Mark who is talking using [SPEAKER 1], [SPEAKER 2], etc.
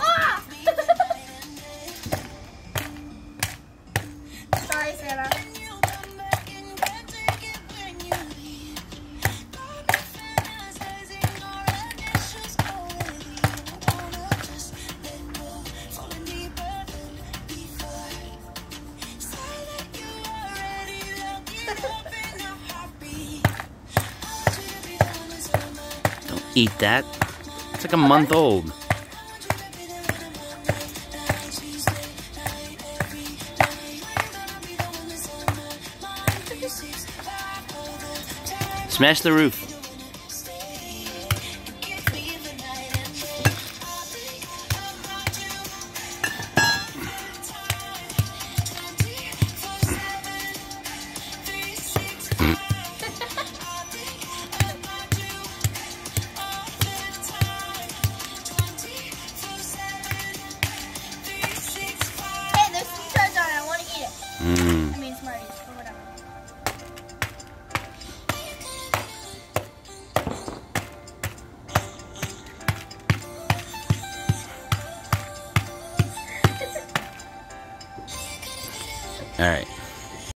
[SPEAKER 1] Ah! Sorry, Santa.
[SPEAKER 2] Don't eat that. It's like a month old. Smash the roof. Mm.
[SPEAKER 1] I mean, Smarties whatever.
[SPEAKER 2] All right.